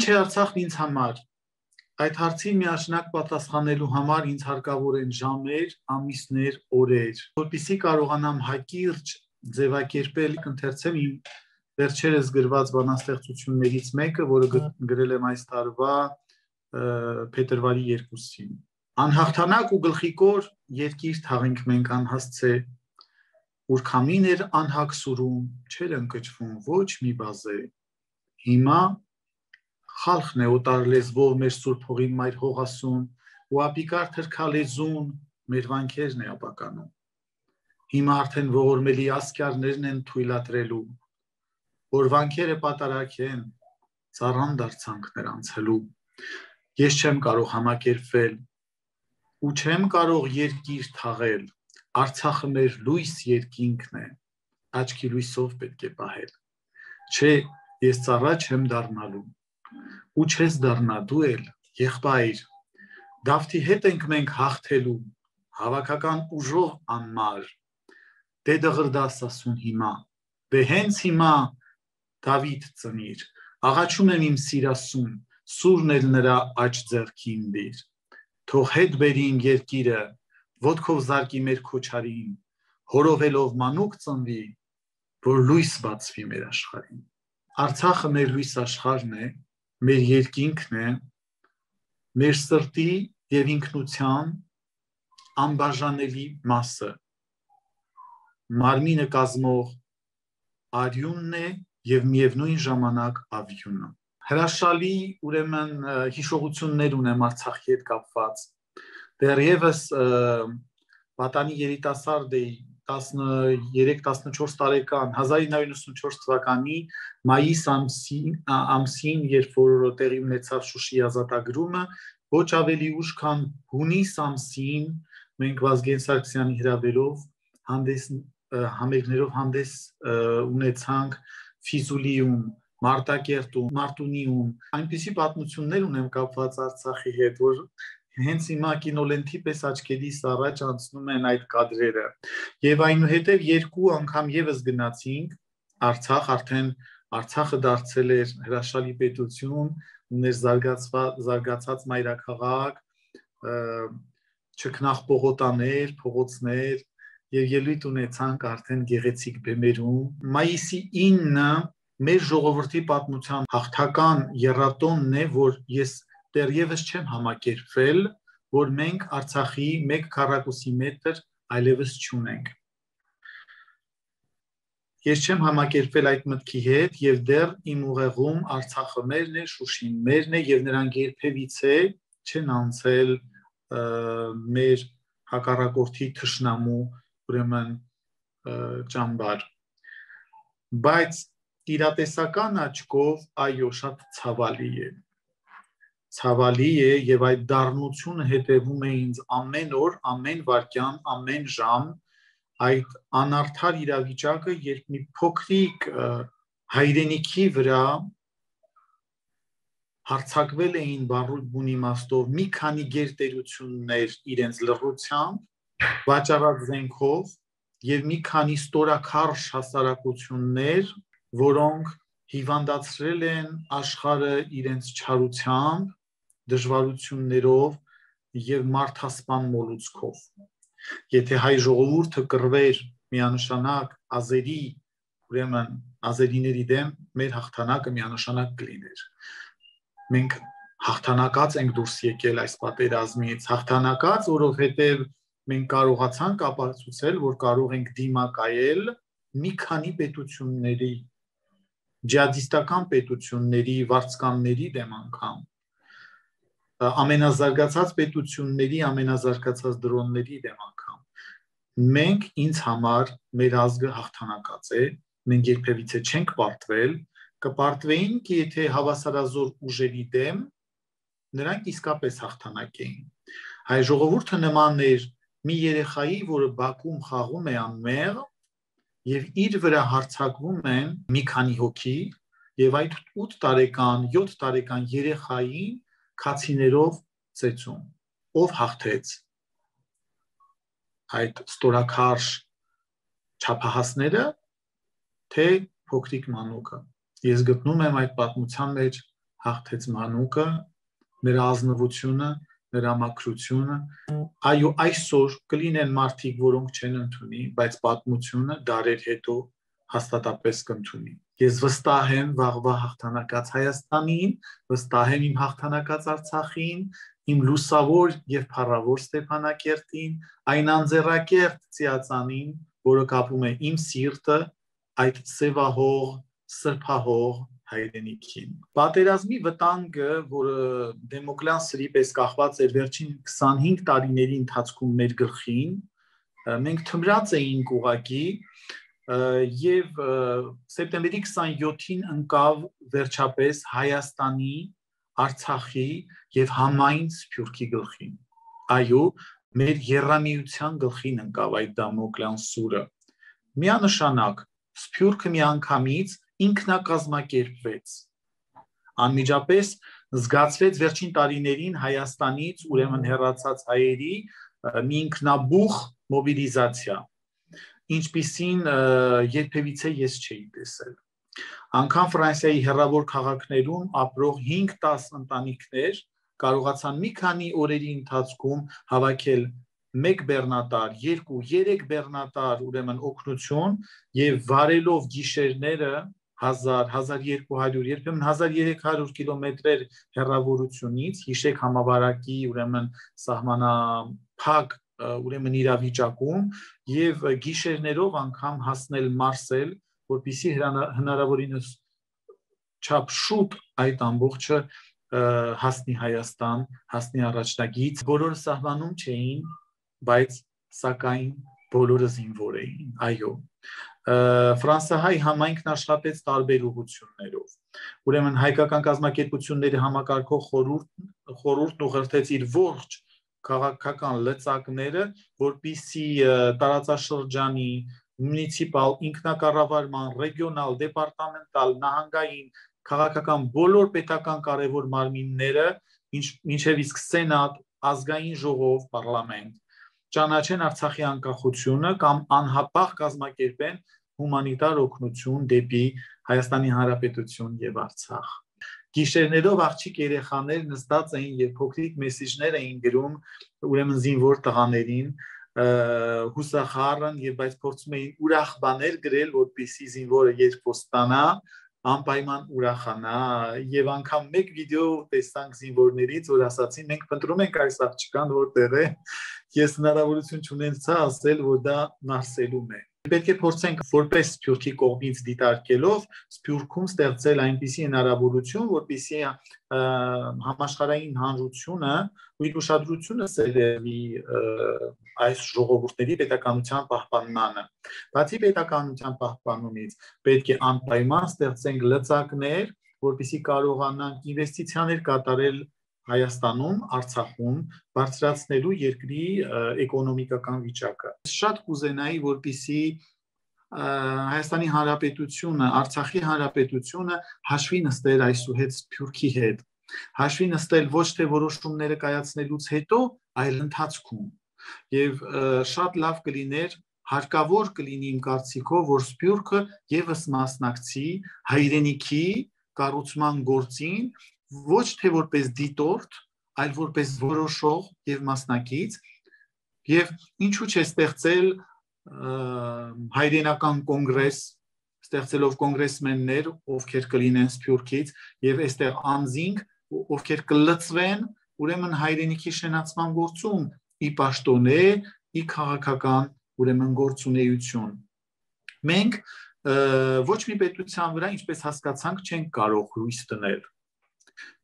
Ինչ է Արցախն ինձ համար։ Այդ հարցին միաշնակ պատասխանելու համար ինձ հարկավոր են ժամեր, ամիսներ, օրեր, որpիսի կարողանամ հակիրճ ձևակերպել, կընթերցեմ իմ վերջերս գրված բանաստեղծություններից մեկը, որը գրել եմ այս տարվա փետրվարի 2-ին։ Անհաղթանակ ու գլխիկոր երկիր թաղենք մենք անհասցե, որ քամին էր անհակ սուրում, չեր ընկճվում ոչ մի բազե։ Հիմա խալխն է օտար լեզվով մեր սուրբ հողի մայր հողասուն ու ապիկար թրքալեզուն մեր վանքերն է ապականում հիմա արդեն ողորմելի ասկյարներն են թույլատրելու որ վանքերը պատարակ են ծառան դարձանք նրանց հլու ես չեմ կարող համակերպվել ու չեմ կարող երկիր թաղել արցախը մեր լույս երկինքն է աչքի լույսով պետք է պահել չէ ես ծառա չեմ դառնալու ու չես դառնա դու էլ եղբայր Դավթի հետ ենք մենք հաղթելու հավաքական ուժով անմար դե դղրդաս ասուն հիմա դե հենց հիմա Դավիթ ծնիր աղաչում եմ իմ սիրասուն սուրն էլ նրա աճ ձեռքին դիր թող հետ բերին երկիրը ոտքով զարկի մեր քոչարին հորովելով մանուկ ծնվի որ լույս բացվի մեր աշխարհին Արցախը մեր լույս աշխարհն է մեր երկինքն է մեր սրտի եւ ինքնության անբաժանելի մասը մարմինը կազմող արյունն է եւ միևնույն ժամանակ ավյունը հրաշալի ուրեմն հիշողություններ ունեմ Արցախի հետ կապված դեռևս պատանի երիտասարդ էի 13-14 տարեկան 1994 թվականի մայիս ամսին ամսին երբ որ տեղի ունեցավ Շուշի ազատագրումը ոչ ավելի ուշ քան հունիս ամսին մենք Վազգեն Սարգսյանի հրավերով հանդես համերգներով հանդես ունեցանք Ֆիզուլիում Մարտակերտում, Մարտունիում այնպիսի պատմություններ ունեմ կապված Արցախի հետ, որ հենց հիմա կինոլենթի պես աչքերիս առաջ անցնում են այդ կադրերը։ Եվ այնուհետև երկու անգամ եւս գնացինք Արցախ, արդեն Արցախը դարձել էր հրաշալի պետություն, ուներ զարգացված զարգացած մայրաքաղաք, չքնախ պողոտաներ, փողոցներ եւ ելույթ ունեցանք արդեն գեղեցիկ բեմերում։ Մայիսի 9-ը մեր ժողովրդի պատմության հաղթական երաթոնն է, որ ես դեռևս չեմ համակերպվել, որ մենք Արցախի 1 քառակուսի մետր այլևս չունենք։ Ես չեմ համակերպվել այդ մտքի հետ եւ դեռ իմ ուղեղում Արցախը մերն է, Շուշին մերն է եւ նրանք երբևիցե չեն անցել մեր հակառակորդի թշնամու ուրեմն ճամբար բայց իրատեսական աչքով այո շատ ցավալի է ցավալի է եւ այդ դառնությունը հետևում է ինձ ամեն օր, ամեն վարքյան, ամեն ժամ այդ անարդար իրավիճակը, երբ մի փոքրիկ հայրենիքի վրա հարցակվել էին բարույթ բուն իմաստով մի քանի գերտերություններ իրենց լռությամբ, վաճառած զենքով եւ մի քանի ստորակարշ հասարակություններ, որոնք հիվանդացրել են աշխարը իրենց չարությամբ դժվարություններով եւ մարդասպան մոլուցքով։ Եթե հայ ժողովուրդը կռվեր միանշանակ ազերի, ուրեմն ազերիների դեմ մեր հաղթանակը միանշանակ կլիներ։ Մենք հաղթանակած ենք դուրս եկել այս պատերազմից, հաղթանակած, որովհետև մենք կարողացանք ապացուցել, որ կարող ենք դիմակայել մի քանի պետությունների ջիհադիստական պետությունների վարձկանների դեմ անգամ ամենազարգացած պետությունների ամենազարգացած դրոնների դեմ անգամ մենք ինձ համար մեր ազգը հաղթանակած է մենք երբևիցե չենք պարտվել կպարտվեինք եթե հավասարազոր ուժերի դեմ նրանք իսկապես հաղթանակեին հայ ժողովուրդը նման էր մի երեխայի որը Բաքում խաղում է անմեղ եւ իր վրա հարցակվում են մի քանի հոգի եւ այդ 8 տարեկան 7 տարեկան երեխային քացիներով ծեծում ով հաղթեց այդ ստորակարշ չափահասները թե փոքրիկ մանուկը ես գտնում եմ այդ պատմության մեջ հաղթեց մանուկը, նրա ազնվությունը, նրա մակրությունը։ Այո, այսօր կլինեն մարդիկ, որոնք չեն ընդունի, բայց պատմությունը դարեր հետո հաստատապես կընդունի։ Ես վստահ եմ վաղվա հաղթանակած Հայաստանին, վստահ եմ իմ հաղթանակած Արցախին, իմ լուսավոր եւ փառավոր Ստեփանակերտին, այն անձեռակերտ ծիածանին, որը կապում է իմ սիրտը այդ սևահող, սրբահող հայրենիքին։ Պատերազմի վտանգը, որը դեմոկրատիան սրի պես կախված էր վերջին 25 տարիների ընթացքում մեր գլխին, մենք թմրած էինք ուղակի եւ սեպտեմբերի 27-ին ընկավ վերջապես Հայաստանի, Արցախի եւ համայն Սփյուռքի գլխին։ Այո, մեր երամիության գլխին ընկավ այդ դամոկլյան սուրը։ Միանշանակ Սփյուռքը միանգամից ինքնակազմակերպվեց։ Անմիջապես զգացվեց վերջին տարիներին Հայաստանից ուրեմն հերացած հայերի մի ինքնաբուխ մոբիլիզացիա, ինչպիսին երբևիցե ես չէի տեսել։ Անկամ Ֆրանսիայի հերավոր քաղաքներում ապրող 5-10 ընտանիքներ կարողացան մի քանի օրերի ընթացքում հավաքել մեկ բեռնատար, երկու, երեք բեռնատար ուրեմն օգնություն եւ վարելով գիշերները 1000, 1200, երբեմն 1300 կիլոմետրեր հեռավորությունից հիշեք համավարակի ուրեմն սահմանափակ ուրեմն իրավիճակում եւ գիշերներով անգամ հասնել Մարսել, որpիսի հնարավորինս չափ շուտ այդ ամբողջը հասնի Հայաստան, հասնի առաջնագից, բոլորը սահմանում չէին, բայց սակայն բոլորը զինվոր էին։ Այո, Ֆրանսահայ համայնքն աշխատեց տարբեր ուղություններով։ Ուրեմն հայկական կազմակերպությունների համակարգող խորհուրդ խորհուրդն ուղղորդեց իր ողջ քաղաքական լծակները, որբիսի տարածաշրջանի մունիցիպալ ինքնակառավարման, ռեգիոնալ, դեպարտամենտալ, նահանգային, քաղաքական բոլոր պետական կարևոր մարմինները, ինչև իսկ սենատ, ազգային ժողով, պարլամենտ ճանաչեն Արցախի անկախությունը կամ անհապաղ կազմակերպեն հումանիտար օգնություն դեպի Հայաստանի Հանրապետություն եւ Արցախ։ Գիշերներով աղջիկ երեխաներ նստած էին եւ փոքրիկ մեսիջներ էին գրում ուրեմն զինվոր տղաներին հուսախառն եւ բայց փորձում էին ուրախ բաներ գրել որպեսի զինվորը երբ ոստանա անպայման ուրախանա եւ անգամ մեկ վիդեո տեսանք զինվորներից որ ասացին մենք փնտրում ենք այս աղջկան որտեղ է ես հնարավորություն չունեցա ասել, որ դա Մարսելում է։ Պետք է փորձենք որպես Սփյուռքի կողմից դիտարկելով Սփյուռքում ստեղծել այնպիսի հնարավորություն, որպեսզի համաշխարհային հանրությունը ու իր ուշադրությունը սերվի այս ժողովուրդների պետականության պահպանմանը։ Բացի պետականության պահպանումից պետք է անպայման ստեղծենք լծակներ, որպեսզի կարողանանք ինվեստիցիաներ կատարել Հայաստանում, Արցախում բարձրացնելու երկրի էկոնոմիկական վիճակը։ Շատ կուզենայի, որպիսի Հայաստանի Հանրապետությունը, Արցախի Հանրապետությունը հաշվի նստեր այսուհետ Սփյուռքի հետ։ Հաշվի նստել ոչ թե որոշումները կայացնելուց հետո, այլ ընթացքում։ Եվ շատ լավ կլիներ հարկավոր կլինի իմ կարծիքով, որ Սփյուռքը եւս մասնակցի հայրենիքի կառուցման գործին ոչ թե որպես դիտորդ, այլ որպես որոշող եւ մասնակից եւ ինչու՞ չէ ստեղծել հայրենական կոնգրես ստեղծելով կոնգրեսմեններ, ովքեր կլինեն Սփյուռքից եւ այստեղ անձինք, ովքեր կլծվեն ուրեմն հայրենիքի շենացման գործում ի պաշտոնե, ի քաղաքական ուրեմն գործունեություն։ Մենք ոչ մի պետության վրա, ինչպես հասկացանք, չենք կարող հույս դնել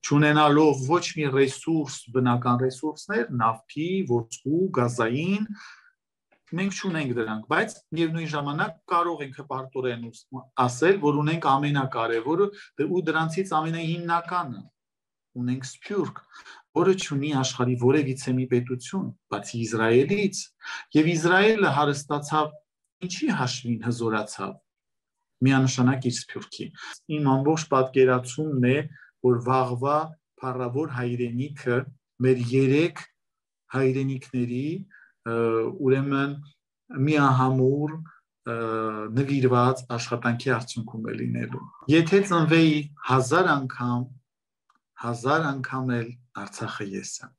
չունենալով ոչ մի ռեսուրս, բնական ռեսուրսներ, նավթի, ոսկու, գազային, մենք չունենք դրանք, բայց միևնույն ժամանակ կարող ենք հպարտորեն ասել, որ ունենք ամենակարևորը ու դրանցից ամենահիմնականը ունենք Սփյուռք, որը ունի աշխարհի որևիցե մի պետություն, բացի Իսրայելից, եւ Իսրայելը հարստացավ ինչի հաշվին հզորացավ միանշանակ իր Սփյուռքի։ Իմ ամբողջ պատկերացումն է, որ վաղվա փառավոր հայրենիքը մեր երեք հայրենիքների ուրեմն միահամուր նվիրված աշխատանքի արդյունքում է լինելու։ Եթե ծնվեի 1000 անգամ հազար անգամ էլ Արցախը ես եմ